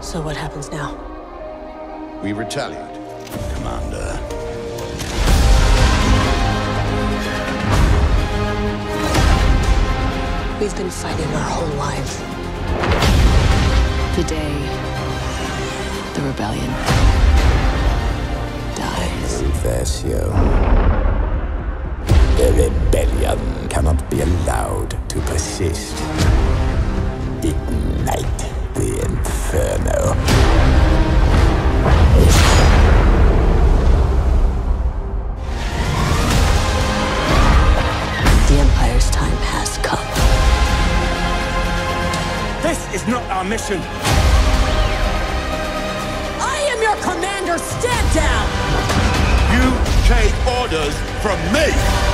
So what happens now? We retaliate, Commander. We've been fighting our whole lives. The day the rebellion dies. Versio. The rebellion cannot be allowed to persist. Ignite This is not our mission. I am your commander! Stand down! You take orders from me!